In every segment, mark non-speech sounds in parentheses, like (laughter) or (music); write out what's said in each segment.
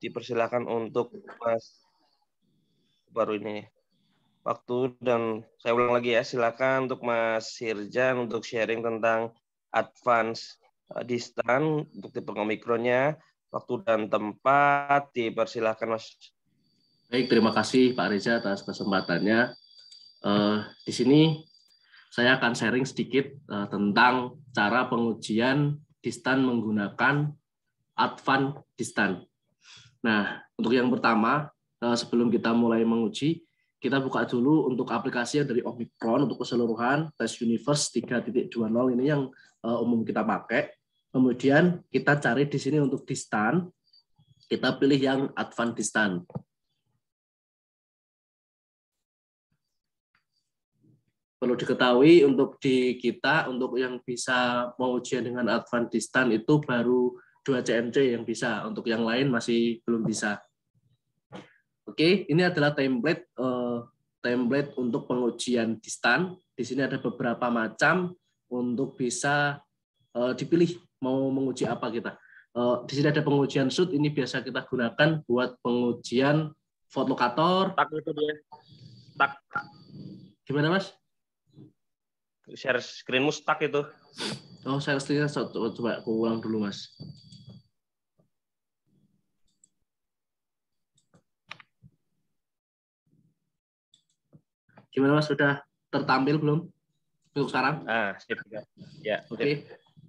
dipersilakan untuk Mas baru ini waktu dan saya ulang lagi ya silakan untuk Mas Sirjan untuk sharing tentang advance uh, distan untuk tipe omikronnya waktu dan tempat dipersilakan Mas. Baik, terima kasih Pak Reza atas kesempatannya. Uh, di sini saya akan sharing sedikit uh, tentang cara pengujian distan menggunakan advance distan. Nah, untuk yang pertama, uh, sebelum kita mulai menguji, kita buka dulu untuk aplikasi yang dari Omicron untuk keseluruhan tes Universe 3.20 ini yang uh, umum kita pakai. Kemudian kita cari di sini untuk distan, kita pilih yang advanced distan. Perlu diketahui untuk di kita untuk yang bisa mau ujian dengan advanced distan itu baru 2 CMC yang bisa, untuk yang lain masih belum bisa. Oke, ini adalah template uh, template untuk pengujian distan. Di sini ada beberapa macam untuk bisa uh, dipilih mau menguji apa kita. Uh, di sini ada pengujian shoot, ini biasa kita gunakan buat pengujian fotokator. Tak itu dia. Tak. Gimana mas? Share screenmu stuck itu. Oh, share screen coba aku ulang dulu mas. Gimana Mas sudah tertampil belum untuk sekarang? Ah, sip. Ya. Oke. Okay.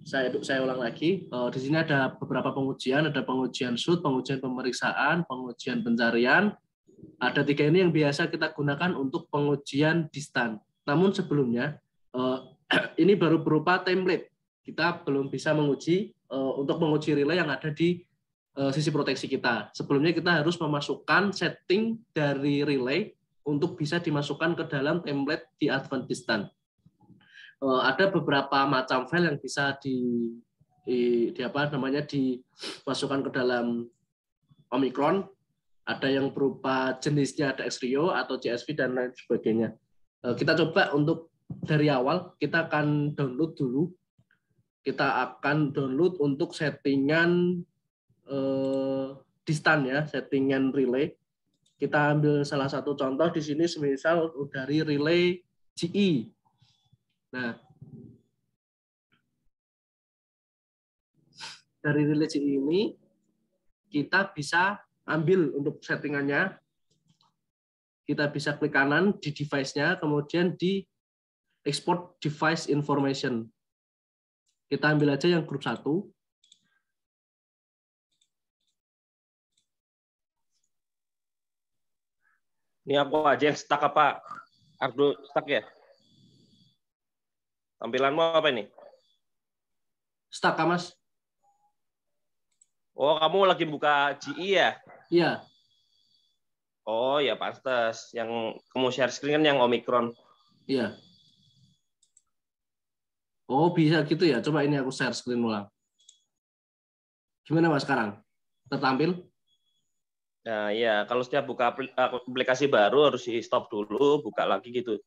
Saya saya ulang lagi. Uh, di sini ada beberapa pengujian, ada pengujian shoot, pengujian pemeriksaan, pengujian pencarian. Ada tiga ini yang biasa kita gunakan untuk pengujian distan. Namun sebelumnya uh, (clears throat) ini baru berupa template. Kita belum bisa menguji uh, untuk menguji relay yang ada di sisi proteksi kita. Sebelumnya kita harus memasukkan setting dari relay untuk bisa dimasukkan ke dalam template di Adventistan. Uh, ada beberapa macam file yang bisa di, di, di apa namanya dimasukkan ke dalam Omicron. Ada yang berupa jenisnya ada Xrio atau CSV dan lain sebagainya. Uh, kita coba untuk dari awal kita akan download dulu. Kita akan download untuk settingan uh, distan ya, settingan relay kita ambil salah satu contoh di sini semisal dari relay GE. Nah, dari relay GE ini kita bisa ambil untuk settingannya. Kita bisa klik kanan di device-nya, kemudian di export device information. Kita ambil aja yang grup 1. Ini aku aja yang stuck apa? Ardo stuck ya? Tampilanmu apa ini? Stuck, Mas. Oh, kamu lagi buka GE ya? Iya. Oh, ya pantas. Yang kamu share screen kan yang Omicron. Iya. Oh, bisa gitu ya. Coba ini aku share screen ulang. Gimana Mas sekarang? Tertampil? Nah, ya kalau setiap buka aplikasi baru harus di stop dulu, buka lagi gitu.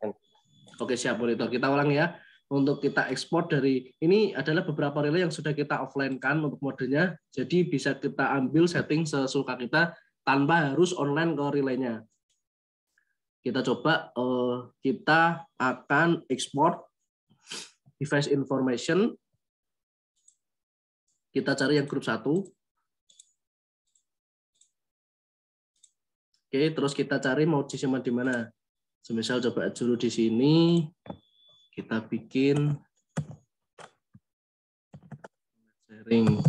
Oke, siap monitor. Kita ulang ya. Untuk kita ekspor dari ini adalah beberapa relay yang sudah kita offline kan untuk modenya. Jadi bisa kita ambil setting sesuka kita tanpa harus online ke relaynya. Kita coba eh, kita akan ekspor device information. Kita cari yang grup satu. Oke, terus kita cari mau disimpan di mana. Semisal coba dulu di sini, kita bikin sharing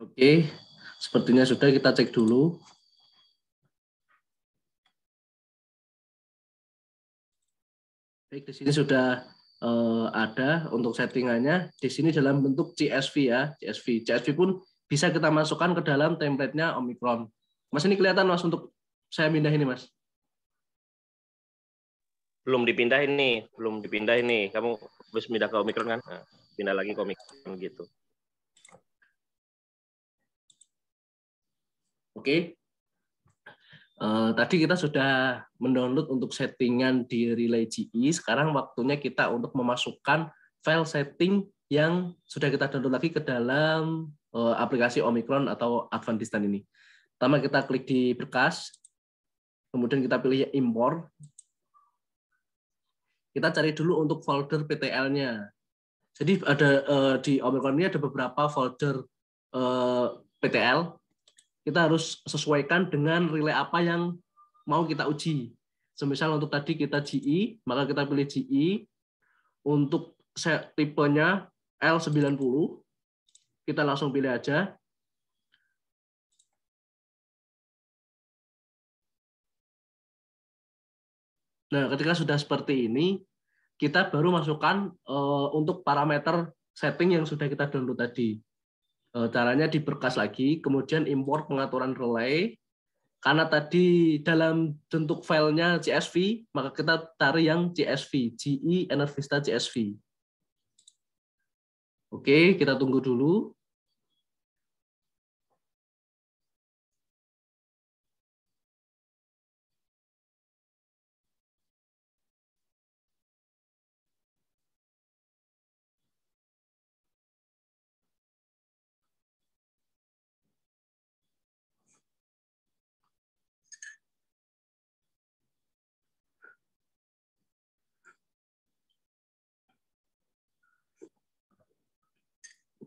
Oke, sepertinya sudah kita cek dulu. Baik, di sini sudah uh, ada untuk settingannya. Di sini dalam bentuk CSV ya, CSV. CSV pun bisa kita masukkan ke dalam template-nya Omicron. Mas ini kelihatan Mas untuk saya pindah ini Mas. belum dipindah ini, belum dipindah ini. Kamu habis pindah ke Omicron kan? Nah, pindah lagi ke Omicron gitu. Oke. Uh, tadi kita sudah mendownload untuk settingan di Relay GE. Sekarang waktunya kita untuk memasukkan file setting yang sudah kita download lagi ke dalam uh, aplikasi Omicron atau Advantistan ini. Pertama kita klik di berkas, kemudian kita pilih import. Kita cari dulu untuk folder PTL-nya. Jadi ada uh, di Omicron ini ada beberapa folder uh, PTL kita harus sesuaikan dengan relay apa yang mau kita uji. Semisal untuk tadi kita GE, maka kita pilih GE. Untuk set tipenya L90, kita langsung pilih aja. Nah, ketika sudah seperti ini, kita baru masukkan uh, untuk parameter setting yang sudah kita download tadi. Eh, caranya di berkas lagi, kemudian import pengaturan relay. Karena tadi dalam bentuk filenya CSV, maka kita cari yang CSV, GE Enervista CSV. Oke, kita tunggu dulu.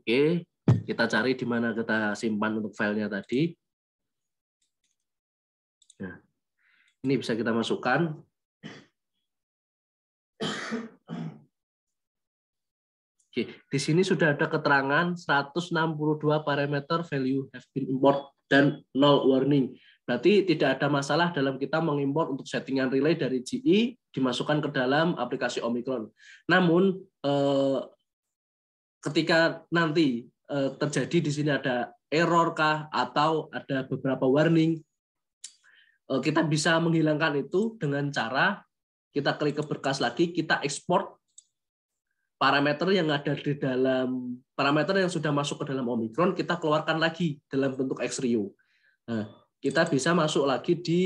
Oke, kita cari di mana kita simpan untuk filenya tadi. Nah, ini bisa kita masukkan. Oke, di sini sudah ada keterangan 162 parameter value have been import dan null warning. Berarti tidak ada masalah dalam kita mengimpor untuk settingan relay dari GE dimasukkan ke dalam aplikasi Omicron. Namun eh, ketika nanti uh, terjadi di sini ada error kah atau ada beberapa warning, uh, kita bisa menghilangkan itu dengan cara kita klik ke berkas lagi, kita ekspor parameter yang ada di dalam parameter yang sudah masuk ke dalam Omicron, kita keluarkan lagi dalam bentuk Xrio. Nah, kita bisa masuk lagi di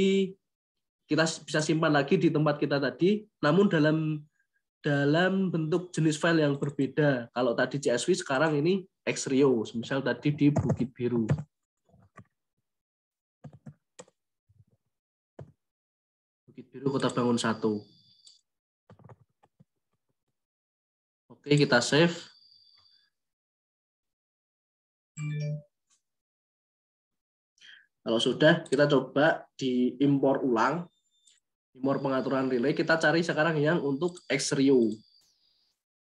kita bisa simpan lagi di tempat kita tadi, namun dalam dalam bentuk jenis file yang berbeda. Kalau tadi CSV, sekarang ini Xrio, misal tadi di Bukit Biru. Bukit Biru Kota Bangun 1. Oke, kita save. Kalau sudah, kita coba diimpor ulang Timur pengaturan relay, kita cari sekarang yang untuk Xrio.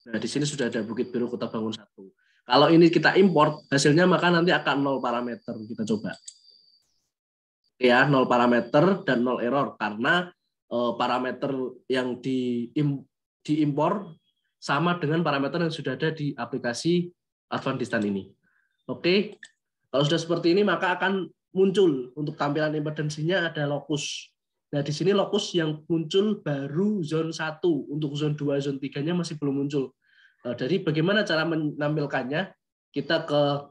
Nah, di sini sudah ada Bukit Biru Kota Bangun satu. Kalau ini kita import, hasilnya maka nanti akan nol parameter. Kita coba. Ya, nol parameter dan nol error karena eh, parameter yang di diimpor sama dengan parameter yang sudah ada di aplikasi Advantistan ini. Oke, kalau sudah seperti ini maka akan muncul untuk tampilan impedansinya ada lokus Nah, di sini lokus yang muncul baru zone 1. Untuk zone 2, zone 3-nya masih belum muncul. Nah, jadi bagaimana cara menampilkannya? Kita ke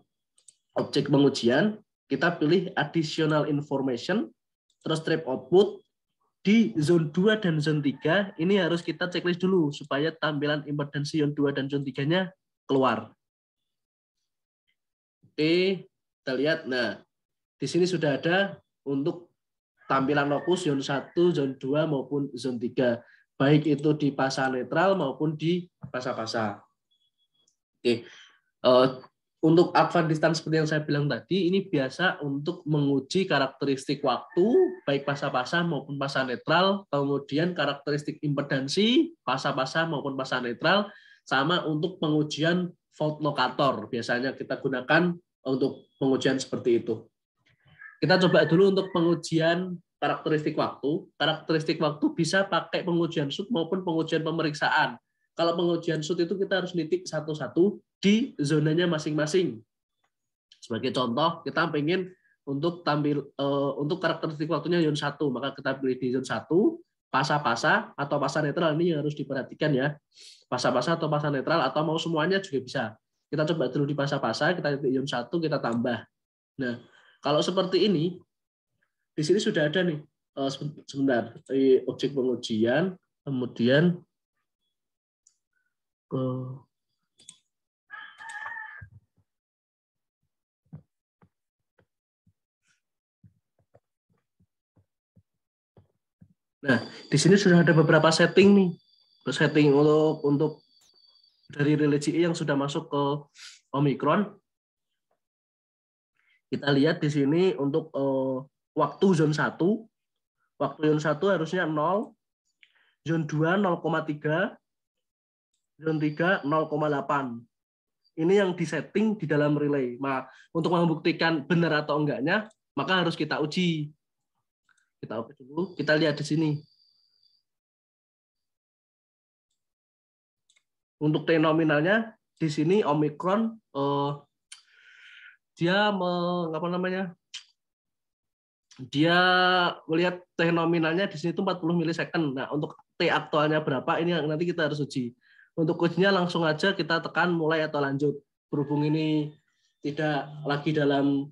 objek pengujian, kita pilih additional information, terus trap output, di zone 2 dan zone 3, ini harus kita checklist dulu supaya tampilan impedansi zone 2 dan zone 3-nya keluar. Oke, kita lihat. Nah, di sini sudah ada untuk tampilan lokus zone 1, zone 2 maupun zone 3. Baik itu di pasar netral maupun di pasar-pasar. Oke. Uh, untuk advance seperti yang saya bilang tadi, ini biasa untuk menguji karakteristik waktu, baik pasar-pasar maupun pasar netral, kemudian karakteristik impedansi, pasar-pasar maupun pasar netral, sama untuk pengujian fault locator. Biasanya kita gunakan untuk pengujian seperti itu. Kita coba dulu untuk pengujian karakteristik waktu. Karakteristik waktu bisa pakai pengujian sud maupun pengujian pemeriksaan. Kalau pengujian sud itu kita harus nitik satu-satu di zonanya masing-masing. Sebagai contoh, kita ingin untuk tampil uh, untuk karakteristik waktunya zone 1, maka kita pilih di zone 1, pasa-pasa atau pasa netral ini yang harus diperhatikan ya. Pasa-pasa atau pasa netral atau mau semuanya juga bisa. Kita coba dulu di pasa-pasa, kita titik ion satu, kita tambah. Nah, kalau seperti ini, di sini sudah ada nih, eh, sebentar, objek pengujian, kemudian ke Nah, di sini sudah ada beberapa setting nih. Setting untuk untuk dari religi yang sudah masuk ke Omicron. Kita lihat di sini untuk uh, waktu zone 1. Waktu zone 1 harusnya 0. Zone 2 0,3. Zone 3 0,8. Ini yang disetting di dalam relay. Nah, untuk membuktikan benar atau enggaknya, maka harus kita uji kita open dulu. Kita lihat di sini. Untuk T nominalnya di sini Omicron eh, dia me, apa namanya? Dia melihat nominalnya di sini itu 40 milisecond. Nah, untuk T aktualnya berapa ini nanti kita harus uji. Untuk ujinya langsung aja kita tekan mulai atau lanjut. Berhubung ini tidak lagi dalam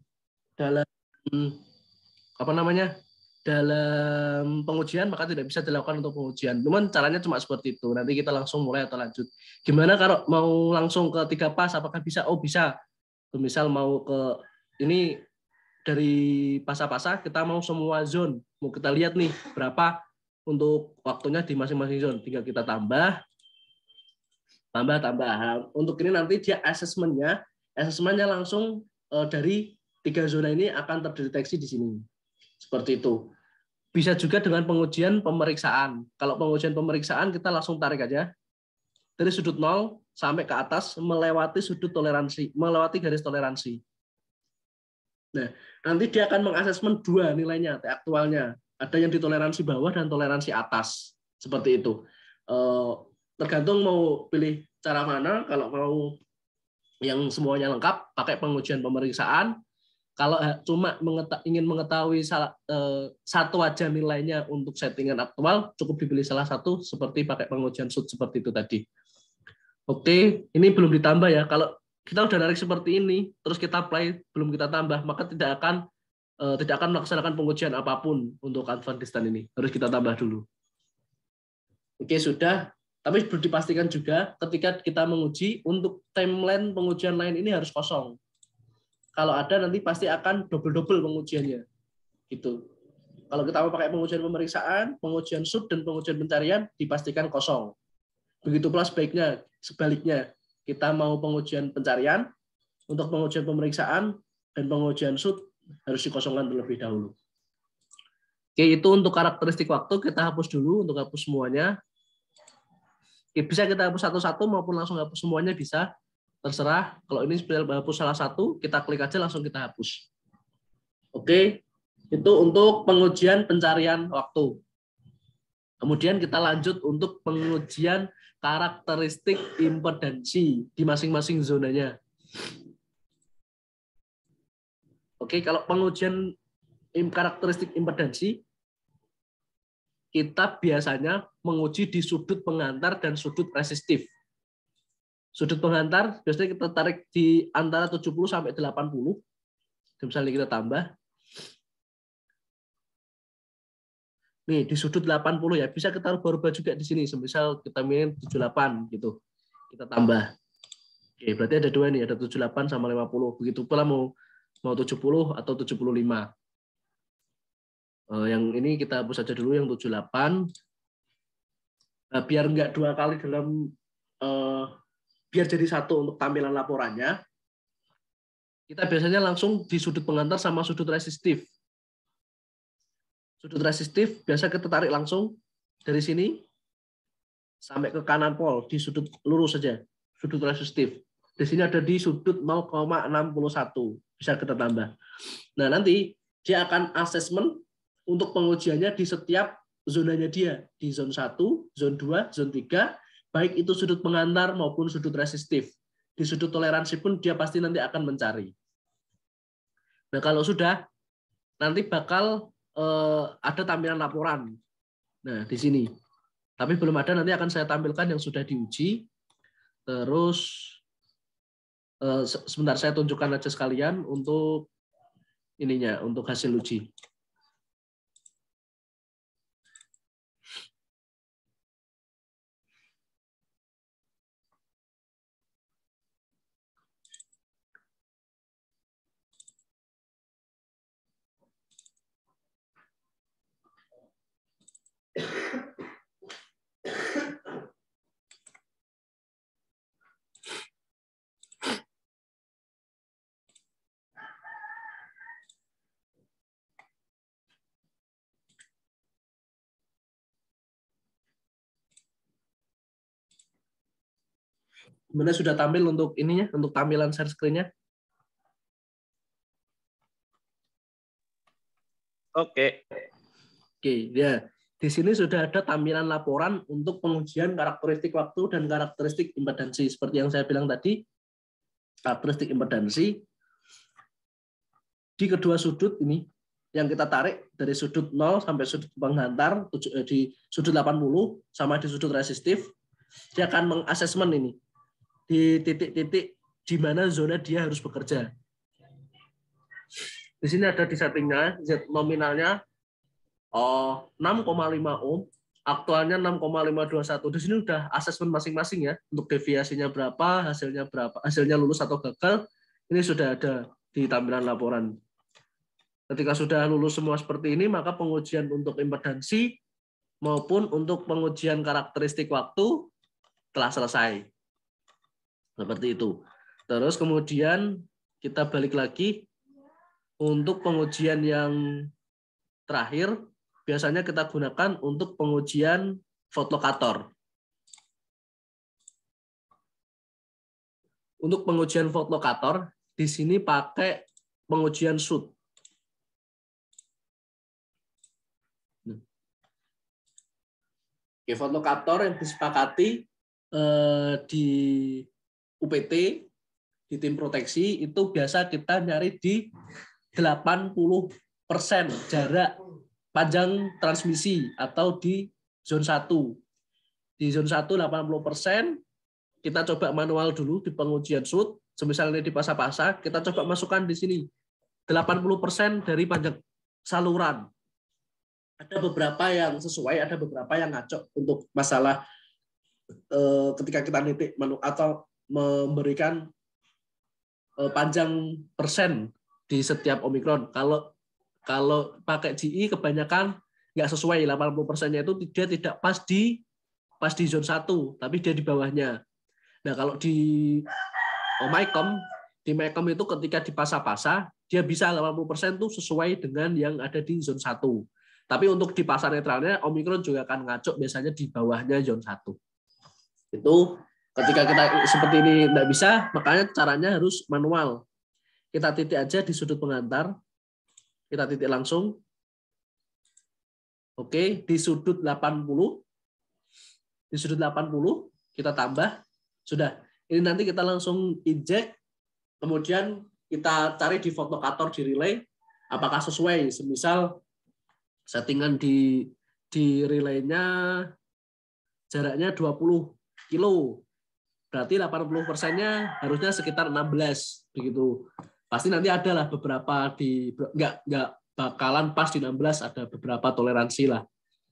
dalam apa namanya dalam pengujian maka tidak bisa dilakukan untuk pengujian. Cuman caranya cuma seperti itu. Nanti kita langsung mulai atau lanjut. Gimana kalau mau langsung ke tiga pas? Apakah bisa? Oh bisa. Misal mau ke ini dari pasa-pasa kita mau semua zone. Mau kita lihat nih berapa untuk waktunya di masing-masing zone. Tinggal kita tambah, tambah, tambah. Untuk ini nanti dia asesmennya, asesmennya langsung eh, dari tiga zona ini akan terdeteksi di sini. Seperti itu. Bisa juga dengan pengujian pemeriksaan. Kalau pengujian pemeriksaan kita langsung tarik aja dari sudut 0 sampai ke atas melewati sudut toleransi, melewati garis toleransi. Nah, nanti dia akan mengasesmen dua nilainya, aktualnya. Ada yang di toleransi bawah dan toleransi atas. Seperti itu. Eh, tergantung mau pilih cara mana, kalau mau yang semuanya lengkap, pakai pengujian pemeriksaan, kalau cuma mengeta ingin mengetahui eh, satu aja nilainya untuk settingan aktual, cukup dipilih salah satu seperti pakai pengujian shoot seperti itu tadi. Oke, ini belum ditambah ya. Kalau kita udah narik seperti ini, terus kita play belum kita tambah, maka tidak akan eh, tidak akan melaksanakan pengujian apa pun untuk advanced distance ini. Harus kita tambah dulu. Oke, sudah. Tapi perlu dipastikan juga ketika kita menguji untuk timeline pengujian lain ini harus kosong kalau ada nanti pasti akan double-double pengujiannya. Gitu. Kalau kita mau pakai pengujian pemeriksaan, pengujian sub dan pengujian pencarian dipastikan kosong. Begitu pula sebaiknya sebaliknya. Kita mau pengujian pencarian, untuk pengujian pemeriksaan dan pengujian sub harus dikosongkan terlebih dahulu. Oke, itu untuk karakteristik waktu kita hapus dulu untuk hapus semuanya. Oke, bisa kita hapus satu-satu maupun langsung hapus semuanya bisa terserah. Kalau ini sebenarnya hapus salah satu, kita klik aja langsung kita hapus. Oke, itu untuk pengujian pencarian waktu. Kemudian kita lanjut untuk pengujian karakteristik impedansi di masing-masing zonanya. Oke, kalau pengujian karakteristik impedansi, kita biasanya menguji di sudut pengantar dan sudut resistif. Sudut penghantar biasanya kita tarik di antara 70 sampai 80. Misalnya kita tambah. Nih, di sudut 80 ya. Bisa kita rubah-rubah juga di sini. Semisal kita milih 78 gitu. Kita tambah. Oke, berarti ada dua nih, ada 78 sama 50. Begitu pula mau mau 70 atau 75. Uh, eh, yang ini kita hapus saja dulu yang 78. Nah, biar nggak dua kali dalam uh, biar jadi satu untuk tampilan laporannya, kita biasanya langsung di sudut pengantar sama sudut resistif. Sudut resistif biasa kita tarik langsung dari sini sampai ke kanan pol di sudut lurus saja, sudut resistif. Di sini ada di sudut 0,61 bisa kita tambah. Nah nanti dia akan asesmen untuk pengujiannya di setiap zonanya dia di zone 1, zone 2, zone 3 baik itu sudut pengantar maupun sudut resistif. Di sudut toleransi pun dia pasti nanti akan mencari. Nah kalau sudah, nanti bakal eh, ada tampilan laporan. Nah, di sini. Tapi belum ada, nanti akan saya tampilkan yang sudah diuji. Terus, eh, sebentar saya tunjukkan aja sekalian untuk ininya, untuk hasil uji. Gimana sudah tampil untuk ininya, untuk tampilan share screen-nya? Oke. Oke, ya. Di sini sudah ada tampilan laporan untuk pengujian karakteristik waktu dan karakteristik impedansi. Seperti yang saya bilang tadi, karakteristik impedansi di kedua sudut ini yang kita tarik dari sudut 0 sampai sudut penghantar eh, di sudut 80 sama di sudut resistif dia akan mengasesmen ini di titik-titik di mana zona dia harus bekerja. Di sini ada di settingnya, Z nominalnya oh, 6,5 ohm, aktualnya 6,521. Di sini udah asesmen masing-masing ya, untuk deviasinya berapa, hasilnya berapa, hasilnya lulus atau gagal, ini sudah ada di tampilan laporan. Ketika sudah lulus semua seperti ini, maka pengujian untuk impedansi maupun untuk pengujian karakteristik waktu telah selesai. Seperti itu. Terus kemudian kita balik lagi untuk pengujian yang terakhir biasanya kita gunakan untuk pengujian fotokator. Untuk pengujian fotokator di sini pakai pengujian shoot. Oke, fotokator yang disepakati eh, di UPT di tim proteksi itu biasa kita nyari di 80% jarak panjang transmisi atau di zone 1. Di zone 1 80% kita coba manual dulu di pengujian shoot, semisal ini di pasah-pasah, kita coba masukkan di sini 80% dari panjang saluran. Ada beberapa yang sesuai, ada beberapa yang ngaco untuk masalah eh, ketika kita nitik atau memberikan eh, panjang persen di setiap omikron. Kalau kalau pakai GI kebanyakan nggak sesuai 80 persennya itu dia tidak pas di pas di zone 1, tapi dia di bawahnya. Nah, kalau di Omicron, di Mycom itu ketika di pasar-pasar, dia bisa 80% itu sesuai dengan yang ada di zone 1. Tapi untuk di pasar netralnya, Omicron juga akan ngaco biasanya di bawahnya zone 1. Itu Ketika kita seperti ini tidak bisa, makanya caranya harus manual. Kita titik aja di sudut pengantar. Kita titik langsung. Oke, di sudut 80. Di sudut 80 kita tambah. Sudah. Ini nanti kita langsung inject. Kemudian kita cari di fotokator di relay apakah sesuai. Semisal settingan di di relaynya jaraknya 20 kilo berarti 80 persennya harusnya sekitar 16 begitu. Pasti nanti ada lah beberapa di nggak nggak bakalan pas di 16 ada beberapa toleransi lah.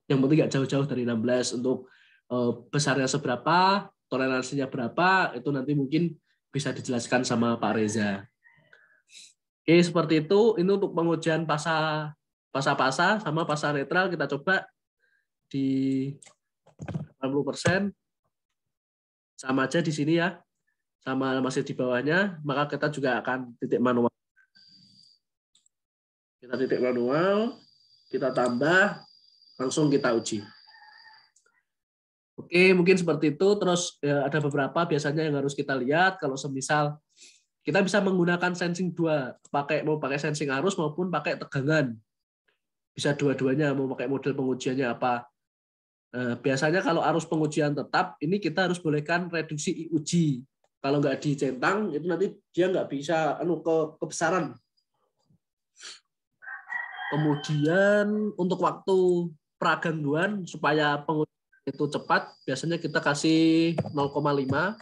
Yang penting nggak jauh-jauh dari 16 untuk eh, besarnya seberapa, toleransinya berapa itu nanti mungkin bisa dijelaskan sama Pak Reza. Oke, seperti itu. Ini untuk pengujian pasar pasar-pasar sama pasar netral kita coba di 80 persen sama aja di sini ya, sama masih di bawahnya, maka kita juga akan titik manual. Kita titik manual, kita tambah, langsung kita uji. Oke, mungkin seperti itu. Terus ya, ada beberapa biasanya yang harus kita lihat. Kalau semisal kita bisa menggunakan sensing dua, pakai mau pakai sensing arus maupun pakai tegangan. Bisa dua-duanya, mau pakai model pengujiannya apa. Nah, biasanya kalau arus pengujian tetap, ini kita harus bolehkan reduksi IUG. Kalau nggak dicentang, itu nanti dia nggak bisa anu ke kebesaran. Kemudian untuk waktu pragangguan supaya pengujian itu cepat, biasanya kita kasih 0,5.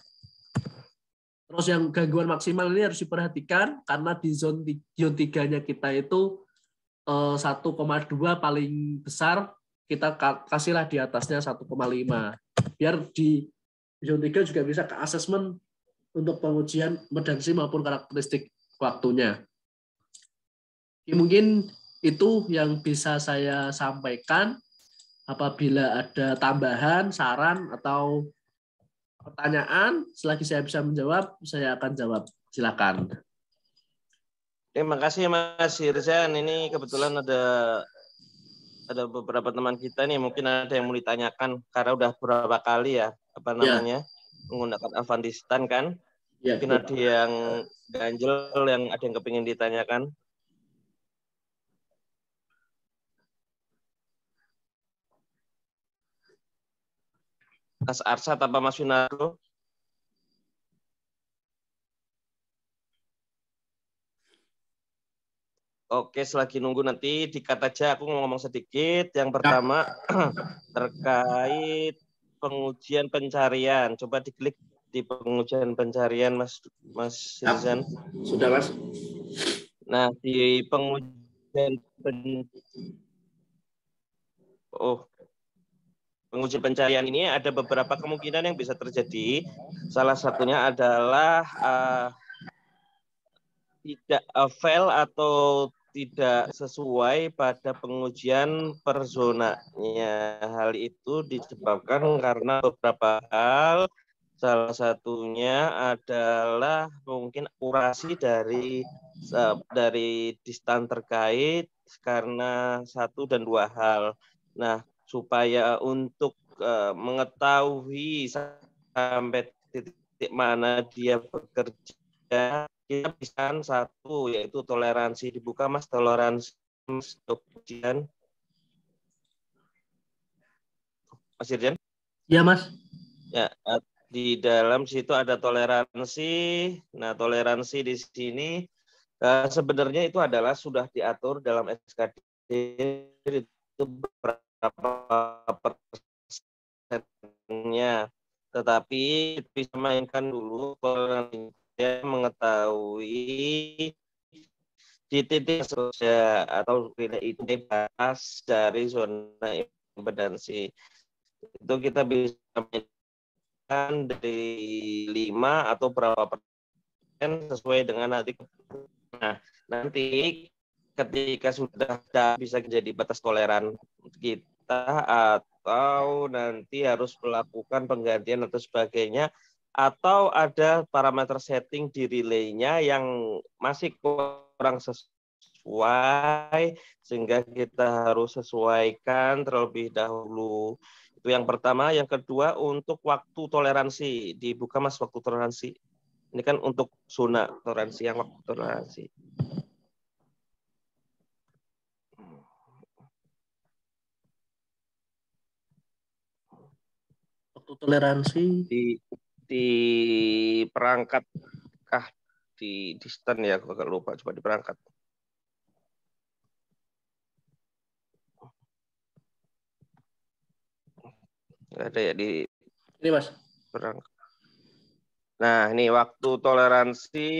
Terus yang gangguan maksimal ini harus diperhatikan karena di zone zone 3-nya kita itu 1,2 eh, paling besar, kita kasihlah di atasnya 1,5. Biar di zone 3 juga bisa ke asesmen untuk pengujian medansi maupun karakteristik waktunya. Mungkin itu yang bisa saya sampaikan. Apabila ada tambahan, saran, atau pertanyaan, selagi saya bisa menjawab, saya akan jawab. Silakan. Terima kasih Mas Hirzan. Ini kebetulan ada ada beberapa teman kita nih mungkin ada yang mau ditanyakan karena udah beberapa kali ya apa ya. namanya ya. menggunakan Avandistan kan. Ya, mungkin ada yang ganjel yang ada yang kepingin ditanyakan. Mas Arsa tanpa Mas Yunardo? Oke, selagi nunggu nanti dikat aja aku ngomong sedikit. Yang pertama (clears throat) terkait pengujian pencarian. Coba diklik di pengujian pencarian Mas Mas Rizan. Sudah, Mas. Nah, di pengujian pen... Oh, pengujian pencarian ini ada beberapa kemungkinan yang bisa terjadi. Salah satunya adalah uh, tidak uh, fail atau tidak sesuai pada pengujian per zonanya. Hal itu disebabkan karena beberapa hal. Salah satunya adalah mungkin akurasi dari dari distan terkait karena satu dan dua hal. Nah, supaya untuk uh, mengetahui sampai titik mana dia bekerja kita bisa satu yaitu toleransi dibuka mas toleransi mas ujian Mas Irjan? Ya Mas. Ya di dalam situ ada toleransi. Nah toleransi di sini uh, sebenarnya itu adalah sudah diatur dalam SKD itu berapa persennya tetapi bisa mainkan dulu dia mengetahui di titik saja atau bebas dari zona impedansi. Itu kita bisa mainkan dari lima atau berapa persen sesuai dengan nanti nah nanti ketika sudah bisa jadi batas toleran kita atau nanti harus melakukan penggantian atau sebagainya atau ada parameter setting di relaynya yang masih kurang sesuai sehingga kita harus sesuaikan terlebih dahulu. Itu yang pertama, yang kedua untuk waktu toleransi dibuka Mas waktu toleransi. Ini kan untuk zona toleransi yang waktu toleransi. waktu toleransi di di perangkat kah? Di distant ya aku agak lupa coba di perangkat. Gak ada ya di ini mas. perangkat. Nah ini waktu toleransi.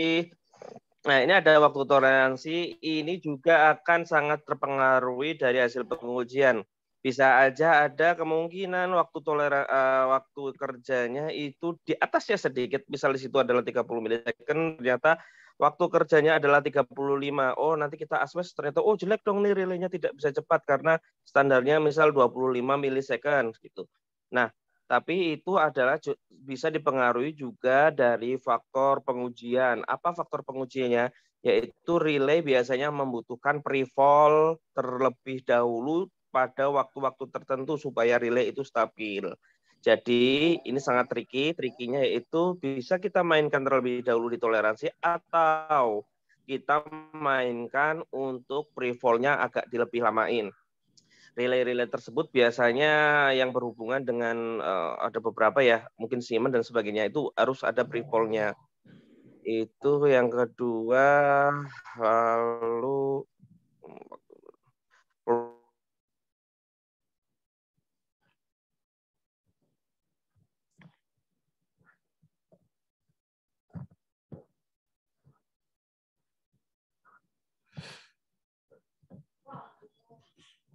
Nah, ini ada waktu toleransi. Ini juga akan sangat terpengaruhi dari hasil pengujian bisa aja ada kemungkinan waktu toleran uh, waktu kerjanya itu di atasnya sedikit. Misal di situ adalah 30 milisecond ternyata waktu kerjanya adalah 35 oh nanti kita asmes ternyata oh jelek dong nih relaynya tidak bisa cepat karena standarnya misal 25 milisecond gitu. Nah tapi itu adalah bisa dipengaruhi juga dari faktor pengujian. Apa faktor pengujiannya? Yaitu relay biasanya membutuhkan pre-fall terlebih dahulu pada waktu-waktu tertentu supaya relay itu stabil. Jadi ini sangat tricky. Trikinya yaitu bisa kita mainkan terlebih dahulu di toleransi atau kita mainkan untuk pre-fall-nya agak dilebih lamain. Relay-relay tersebut biasanya yang berhubungan dengan uh, ada beberapa ya, mungkin Siemens dan sebagainya itu harus ada pre-fall-nya. Itu yang kedua, lalu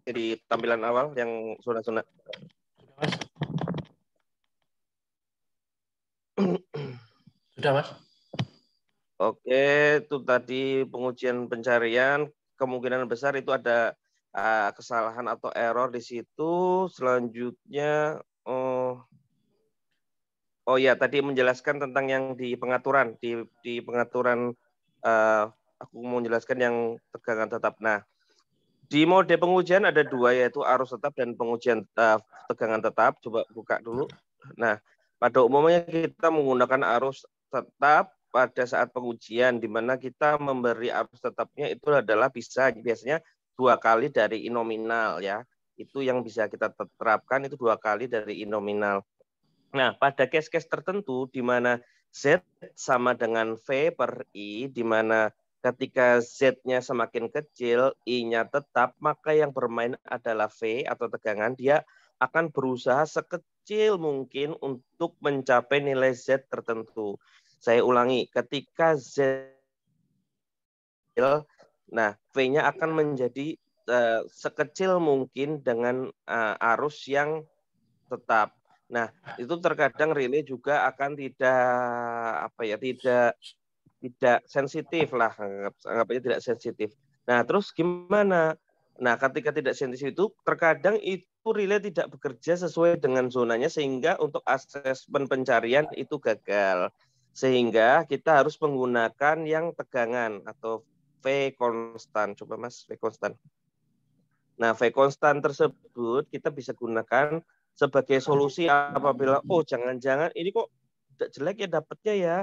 di tampilan awal yang zona-zona. Sudah, Mas. Oke, itu tadi pengujian pencarian. Kemungkinan besar itu ada uh, kesalahan atau error di situ. Selanjutnya, oh, oh ya, tadi menjelaskan tentang yang di pengaturan, di, di pengaturan, uh, aku mau menjelaskan yang tegangan tetap. Nah, di mode pengujian ada dua, yaitu arus tetap dan pengujian uh, tegangan tetap. Coba buka dulu. Nah, pada umumnya kita menggunakan arus tetap pada saat pengujian di mana kita memberi arus tetapnya itu adalah bisa biasanya dua kali dari inominal ya. Itu yang bisa kita terapkan itu dua kali dari inominal. Nah, pada case-case tertentu di mana Z sama dengan V per I, di mana ketika Z-nya semakin kecil, I-nya tetap, maka yang bermain adalah V atau tegangan, dia akan berusaha sekecil mungkin untuk mencapai nilai Z tertentu. Saya ulangi, ketika Z nah V-nya akan menjadi uh, sekecil mungkin dengan uh, arus yang tetap. Nah, itu terkadang relay juga akan tidak apa ya, tidak tidak sensitif lah, anggap, anggapnya tidak sensitif. Nah, terus gimana? Nah, ketika tidak sensitif itu terkadang itu relay tidak bekerja sesuai dengan zonanya sehingga untuk asesmen pencarian itu gagal. Sehingga kita harus menggunakan yang tegangan atau V konstan. Coba Mas, V konstan. Nah, V konstan tersebut kita bisa gunakan sebagai solusi apabila oh jangan-jangan ini kok tidak jelek ya dapatnya ya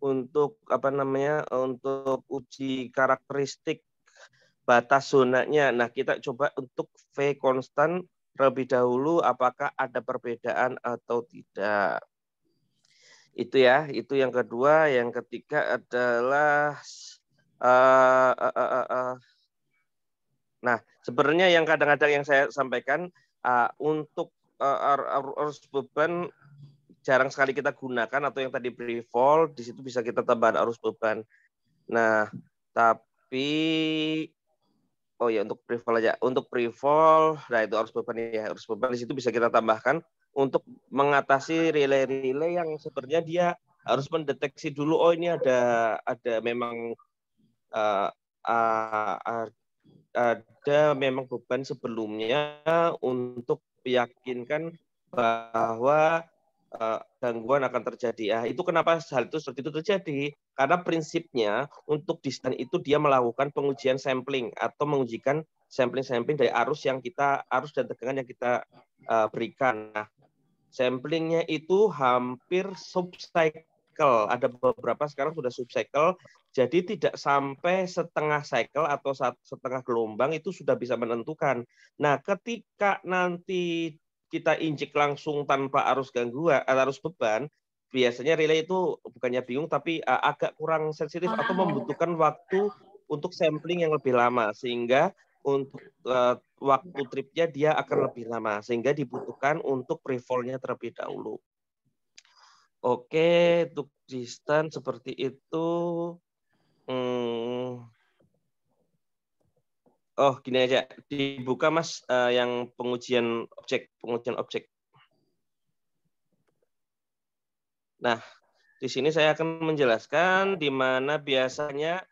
untuk apa namanya untuk uji karakteristik batas zonanya. Nah, kita coba untuk V konstan terlebih dahulu apakah ada perbedaan atau tidak. Itu ya, itu yang kedua. Yang ketiga adalah uh, uh, uh, uh, Nah, sebenarnya yang kadang-kadang yang saya sampaikan uh, untuk uh, arus beban jarang sekali kita gunakan atau yang tadi pre-fall di situ bisa kita tambah arus beban. Nah, tapi oh ya untuk pre-fall aja. Untuk pre-fall, nah itu arus beban ya, arus beban di situ bisa kita tambahkan untuk mengatasi relay-relay yang sebenarnya dia harus mendeteksi dulu oh ini ada ada memang uh, uh, uh, ada memang beban sebelumnya untuk meyakinkan bahwa uh, gangguan akan terjadi. Ya, itu kenapa hal itu seperti itu terjadi? Karena prinsipnya untuk distan itu dia melakukan pengujian sampling atau mengujikan sampling-sampling dari arus yang kita arus dan tegangan yang kita uh, berikan. Nah, samplingnya itu hampir subcycle. Ada beberapa sekarang sudah subcycle, jadi tidak sampai setengah cycle atau setengah gelombang itu sudah bisa menentukan. Nah, ketika nanti kita injek langsung tanpa arus gangguan, eh, arus beban, biasanya relay itu bukannya bingung tapi uh, agak kurang sensitif atau membutuhkan waktu untuk sampling yang lebih lama sehingga untuk uh, waktu tripnya dia akan lebih lama sehingga dibutuhkan untuk pre-fall-nya terlebih dahulu. Oke, untuk distance seperti itu. Hmm. Oh, gini aja. Dibuka Mas uh, yang pengujian objek, pengujian objek. Nah, di sini saya akan menjelaskan di mana biasanya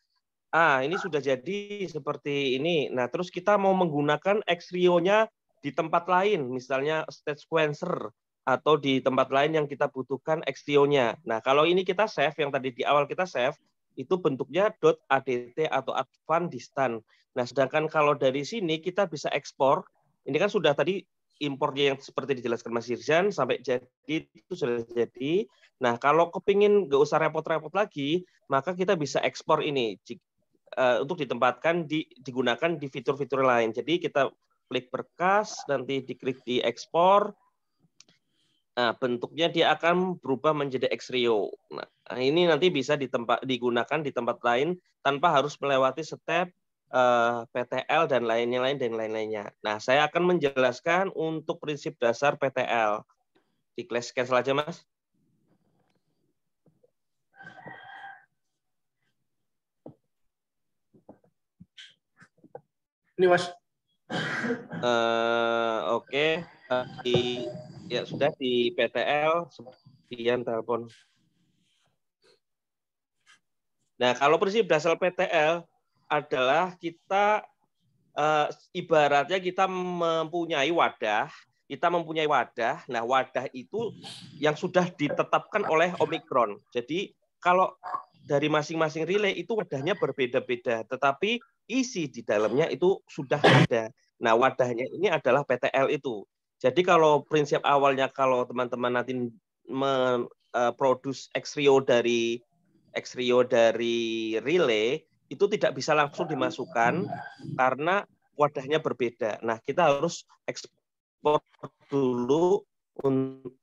ah ini sudah jadi seperti ini. Nah, terus kita mau menggunakan Xrio-nya di tempat lain, misalnya state sequencer atau di tempat lain yang kita butuhkan Xrio-nya. Nah, kalau ini kita save yang tadi di awal kita save itu bentuknya .adt atau advanced distance. Nah, sedangkan kalau dari sini kita bisa ekspor. Ini kan sudah tadi impornya yang seperti dijelaskan Mas Irjan sampai jadi itu sudah jadi. Nah, kalau kepingin nggak usah repot-repot lagi, maka kita bisa ekspor ini uh, untuk ditempatkan di digunakan di fitur-fitur lain. Jadi kita klik berkas, nanti diklik di ekspor. Nah, bentuknya dia akan berubah menjadi Xrio. Nah, ini nanti bisa ditempat, digunakan di tempat lain tanpa harus melewati step uh, eh, PTL dan lainnya lain dan lain-lainnya. Nah, saya akan menjelaskan untuk prinsip dasar PTL. Di kelas cancel aja, Mas. Ini Mas. Uh, Oke, okay. uh, di ya sudah di PTL sekian telepon. Nah, kalau prinsip dasar PTL adalah kita uh, ibaratnya kita mempunyai wadah, kita mempunyai wadah. Nah, wadah itu yang sudah ditetapkan oleh Omikron. Jadi, kalau dari masing-masing relay itu wadahnya berbeda-beda, tetapi isi di dalamnya itu sudah ada. Nah, wadahnya ini adalah PTL itu. Jadi kalau prinsip awalnya kalau teman-teman nanti memproduksi eh, Xrio dari Xrio dari relay itu tidak bisa langsung dimasukkan karena wadahnya berbeda. Nah, kita harus ekspor dulu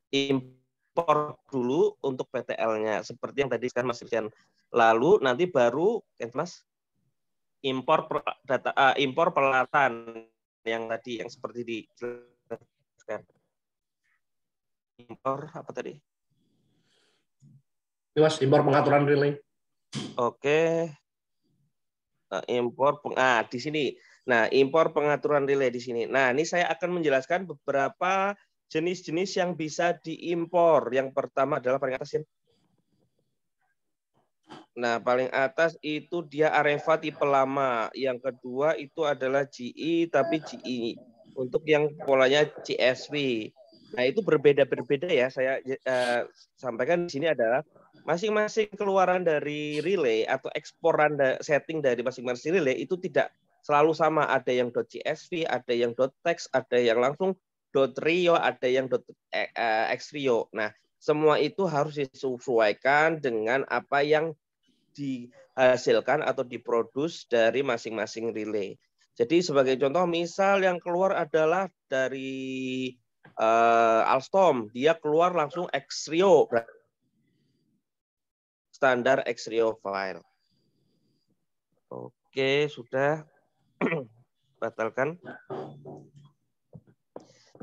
impor dulu untuk PTL-nya seperti yang tadi kan Mas Rian. Lalu nanti baru Mas impor data uh, impor peralatan yang tadi yang seperti Impor apa tadi? Ini mas, impor pengaturan relay. Oke. Nah, impor peng ah di sini. Nah, impor pengaturan relay di sini. Nah, ini saya akan menjelaskan beberapa jenis-jenis yang bisa diimpor. Yang pertama adalah paling atas ya. Nah, paling atas itu dia Areva tipe lama. Yang kedua itu adalah GE tapi GE untuk yang polanya CSV. Nah, itu berbeda-berbeda ya. Saya uh, sampaikan di sini adalah masing-masing keluaran dari relay atau eksporan setting dari masing-masing relay itu tidak selalu sama. Ada yang .csv, ada yang .text, ada yang langsung .rio, ada yang .xrio. Nah, semua itu harus disesuaikan dengan apa yang dihasilkan atau diproduksi dari masing-masing relay. Jadi sebagai contoh misal yang keluar adalah dari uh, Alstom, dia keluar langsung Xrio standar Xrio file. Oke, sudah (clears throat) batalkan.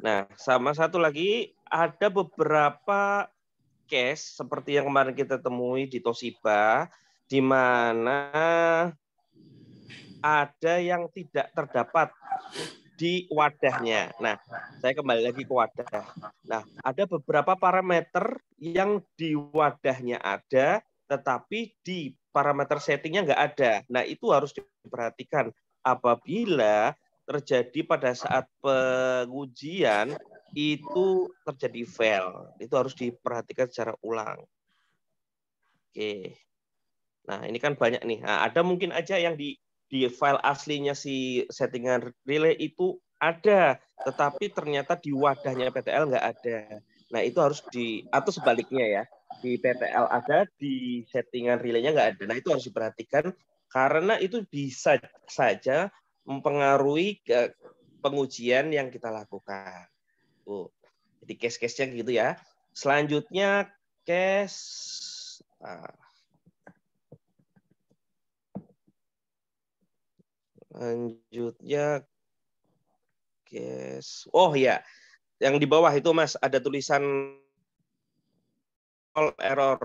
Nah, sama satu lagi ada beberapa case seperti yang kemarin kita temui di Toshiba di mana ada yang tidak terdapat di wadahnya. Nah, saya kembali lagi ke wadah. Nah, ada beberapa parameter yang di wadahnya ada, tetapi di parameter settingnya nggak ada. Nah, itu harus diperhatikan apabila terjadi pada saat pengujian itu terjadi fail. Itu harus diperhatikan secara ulang. Oke. Nah, ini kan banyak nih. Nah, ada mungkin aja yang di di file aslinya si settingan relay itu ada, tetapi ternyata di wadahnya PTL nggak ada. Nah, itu harus di atau sebaliknya ya. Di PTL ada, di settingan relaynya nggak ada. Nah, itu harus diperhatikan karena itu bisa saja mempengaruhi pengujian yang kita lakukan. Tuh. Jadi case-case-nya gitu ya. Selanjutnya case ah, Lanjutnya guys. Oh ya, yang di bawah itu Mas ada tulisan error.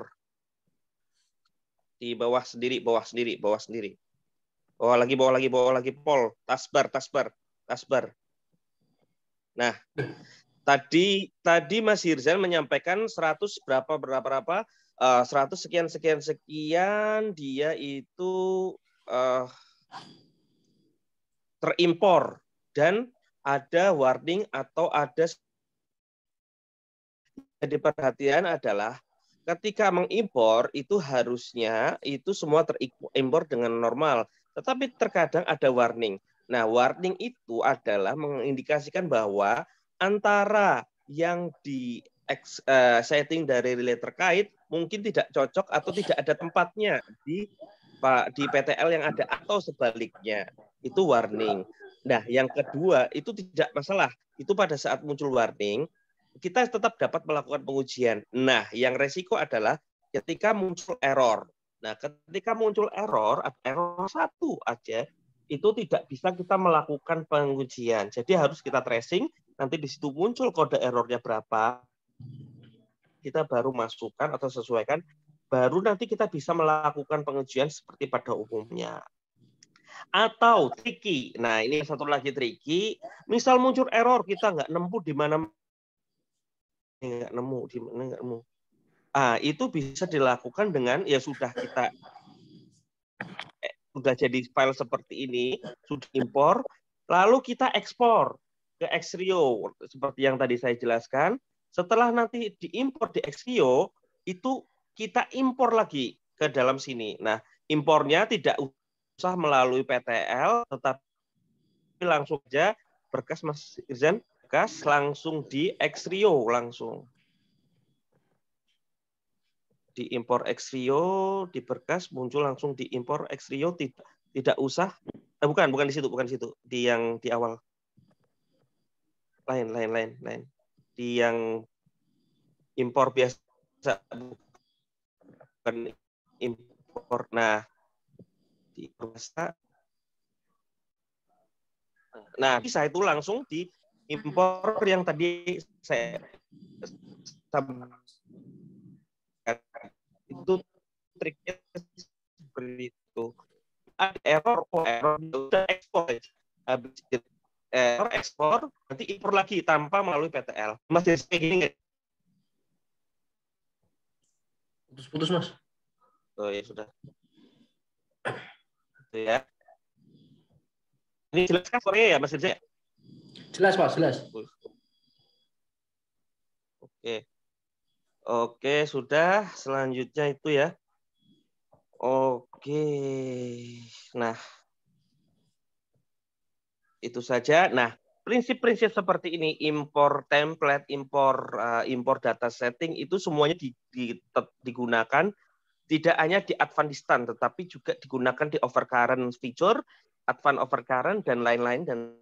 Di bawah sendiri, bawah sendiri, bawah sendiri. Bawah lagi, bawah lagi, bawah lagi pol, tasbar, tasbar, tasbar. Nah, tadi tadi Mas Hirzan menyampaikan 100 berapa berapa berapa uh, 100 sekian sekian sekian dia itu uh, terimpor dan ada warning atau ada jadi perhatian adalah ketika mengimpor itu harusnya itu semua terimpor dengan normal. Tetapi terkadang ada warning. Nah warning itu adalah mengindikasikan bahwa antara yang di uh, setting dari relay terkait mungkin tidak cocok atau tidak ada tempatnya di Pak di PTL yang ada atau sebaliknya itu warning. Nah, yang kedua itu tidak masalah. Itu pada saat muncul warning kita tetap dapat melakukan pengujian. Nah, yang resiko adalah ketika muncul error. Nah, ketika muncul error, error satu aja, itu tidak bisa kita melakukan pengujian. Jadi harus kita tracing, nanti di situ muncul kode errornya berapa, kita baru masukkan atau sesuaikan baru nanti kita bisa melakukan pengujian seperti pada umumnya. Atau tricky. Nah, ini satu lagi tricky. Misal muncul error, kita nggak nemu di mana nggak nemu di mana nggak nemu. Ah, itu bisa dilakukan dengan ya sudah kita sudah jadi file seperti ini, sudah impor, lalu kita ekspor ke Xrio seperti yang tadi saya jelaskan. Setelah nanti diimpor di Xrio, itu kita impor lagi ke dalam sini. Nah, impornya tidak usah melalui PTL, tetapi langsung saja berkas Mas Irzan, berkas langsung di Xrio langsung. Diimpor Xrio di berkas muncul langsung diimpor Xrio tidak tidak usah eh, bukan bukan di situ bukan di situ di yang di awal. Lain lain lain lain. Di yang impor biasa bukan impor. Nah di biasa nah bisa itu langsung di impor yang tadi saya itu triknya seperti itu. Ada error oh error udah ekspor habis error ekspor nanti impor lagi tanpa melalui PTL masih kayak gini nggak putus-putus mas oh ya sudah itu ya ini jelas kan suaranya ya mas Irza jelas mas jelas oke Oke, sudah. Selanjutnya itu ya. Oke. Nah, itu saja. Nah, prinsip-prinsip seperti ini, impor template, impor uh, impor data setting itu semuanya di, di, digunakan tidak hanya di advanced tetapi juga digunakan di overcurrent feature, advanced overcurrent dan lain-lain dan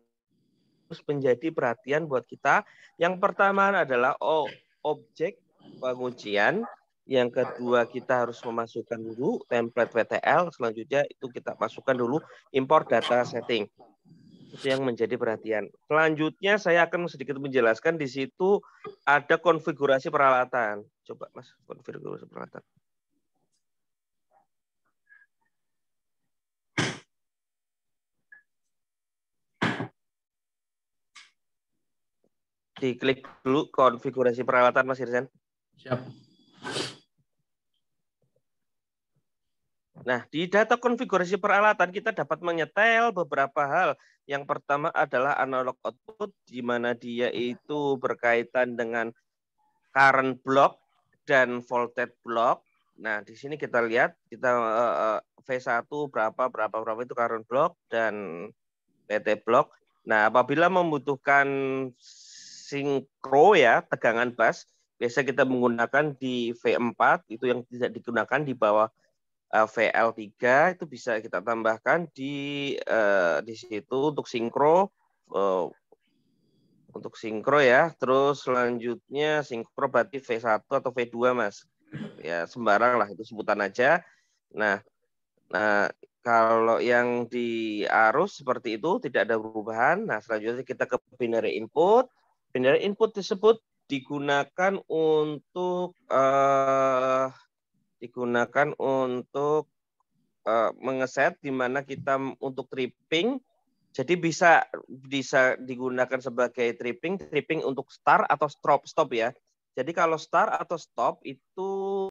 terus menjadi perhatian buat kita. Yang pertama adalah oh, objek pengujian. Yang kedua kita harus memasukkan dulu template PTL. Selanjutnya itu kita masukkan dulu import data setting. Itu yang menjadi perhatian. Selanjutnya saya akan sedikit menjelaskan di situ ada konfigurasi peralatan. Coba Mas, konfigurasi peralatan. Diklik dulu konfigurasi peralatan Mas Irsan. Siap. Nah, di data konfigurasi peralatan kita dapat menyetel beberapa hal. Yang pertama adalah analog output, di mana dia itu berkaitan dengan current block dan voltage block. Nah, di sini kita lihat kita uh, V1 berapa berapa berapa itu current block dan PT block. Nah, apabila membutuhkan sinkro ya, tegangan bus, biasa kita menggunakan di V4 itu yang tidak digunakan di bawah eh, VL3 itu bisa kita tambahkan di uh, di situ untuk sinkro uh, untuk sinkro ya. Terus selanjutnya sinkro berarti V1 atau V2 Mas. Ya sembarang lah itu sebutan aja. Nah, nah kalau yang di arus seperti itu tidak ada perubahan. Nah, selanjutnya kita ke binary input. Binary input tersebut digunakan untuk uh, digunakan untuk uh, mengeset di mana kita untuk tripping. Jadi bisa bisa digunakan sebagai tripping tripping untuk start atau stop stop ya. Jadi kalau start atau stop itu